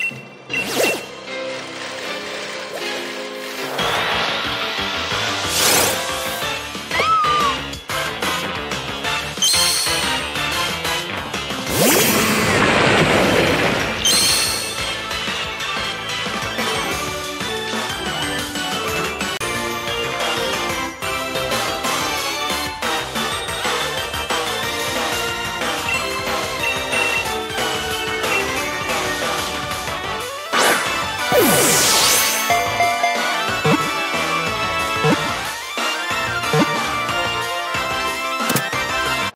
you Oh!